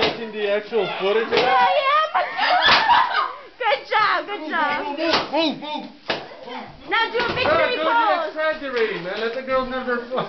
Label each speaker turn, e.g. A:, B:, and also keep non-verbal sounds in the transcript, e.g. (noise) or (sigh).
A: taking the actual footage of
B: Yeah,
A: that?
B: I am. (laughs) good job, good job. Move, move.
A: move. move.
B: Now do a
A: Alright,
B: victory
A: don't
B: pose.
A: be exaggerating, man. Let the girls have their fun.